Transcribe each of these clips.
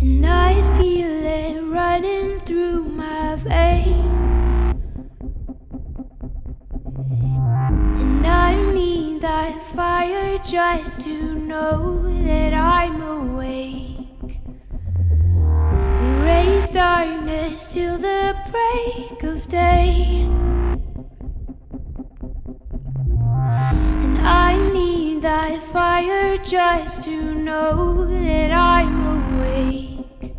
And I feel it running through my veins. And I need that fire just to know that I'm awake. Erase darkness till the break of day. Just to know that I'm awake.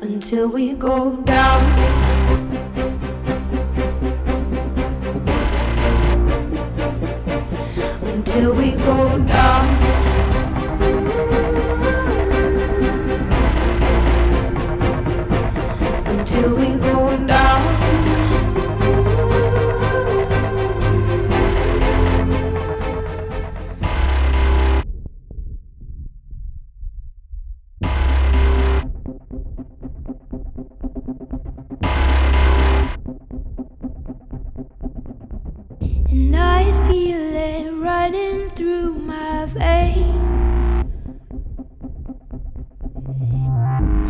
Until we go down. Until we go down. Until we go down. And I feel running through my veins.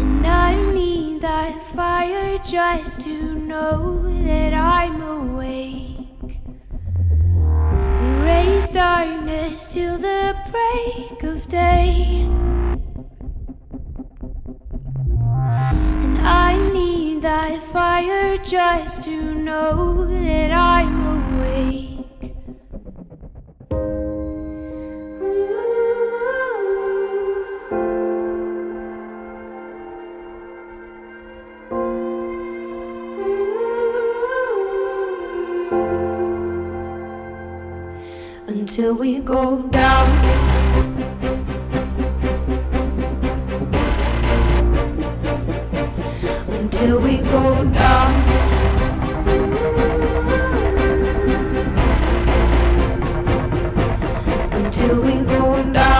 And I need that fire just to know that I'm awake. We raise darkness till the break of day. And I need that fire just to know that till we go down. Until we go down. Until we go down.